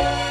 Bye.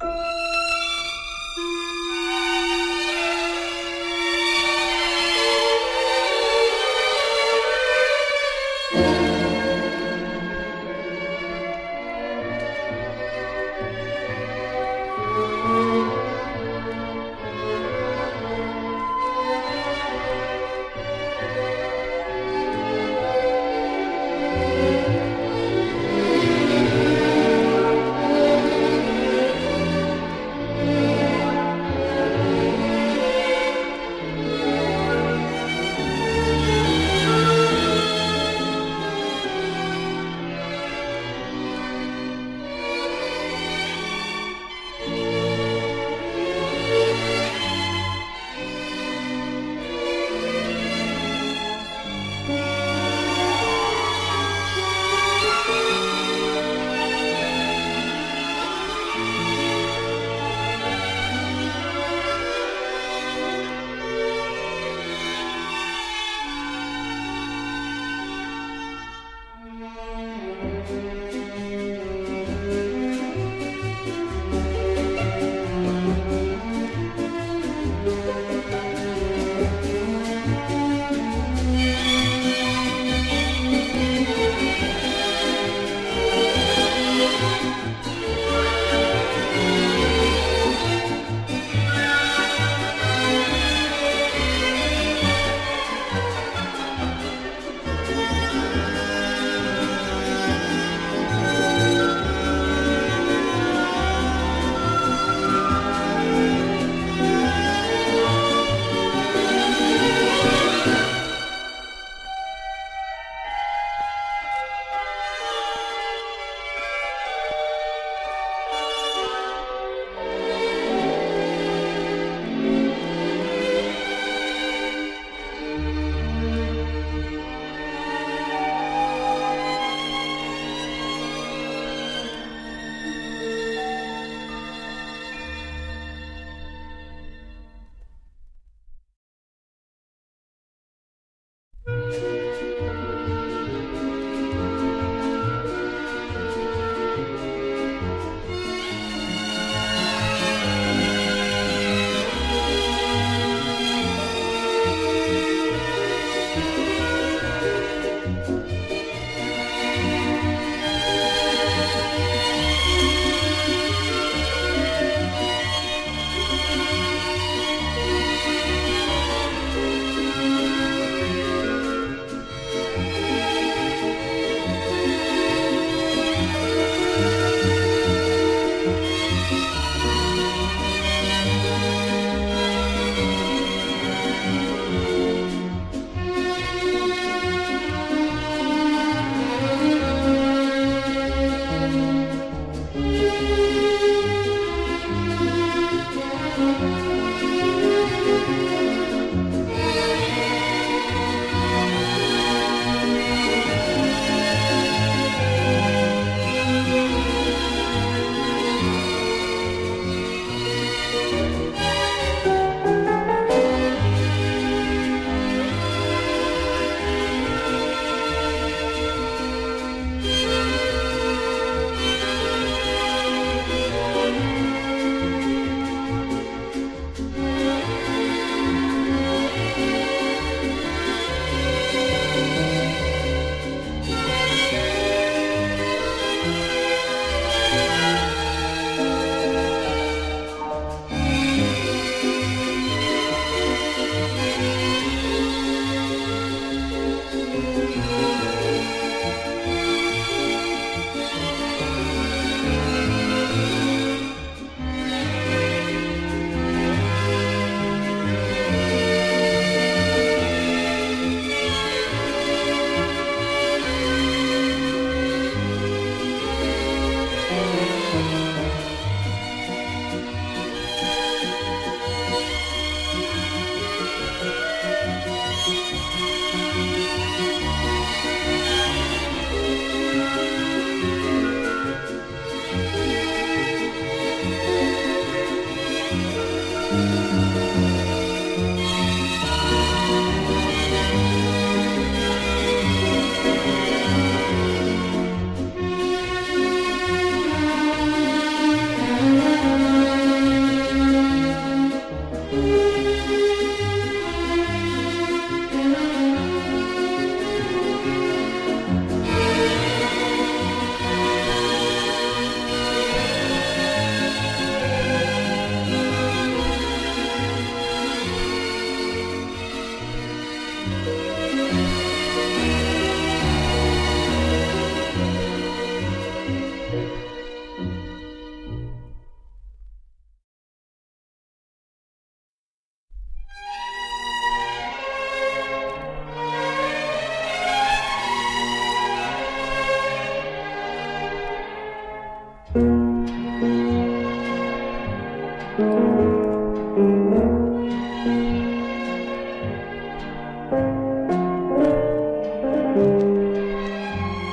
you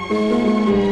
Música